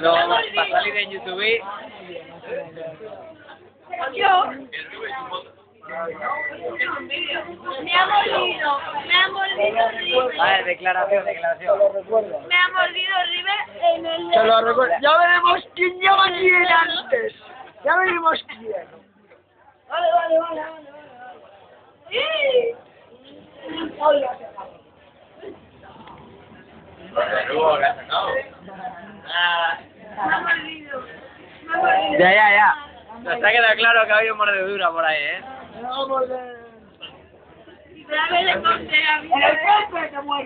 Lo va a salir en YouTube. Yo. Me ha mordido, me ha mordido River. Vale, declaración, declaración. Me ha mordido River en el... Se lo recuerdo. Ya veremos quién llama a quién antes. Ya veremos quién. Vale, vale, vale, vale. ¡Sí! Ah, Me ha mordido. Me ha mordido. Ya, ya, ya. Nos ha quedado claro que había mordedura por ahí, ¿eh? En el muerde.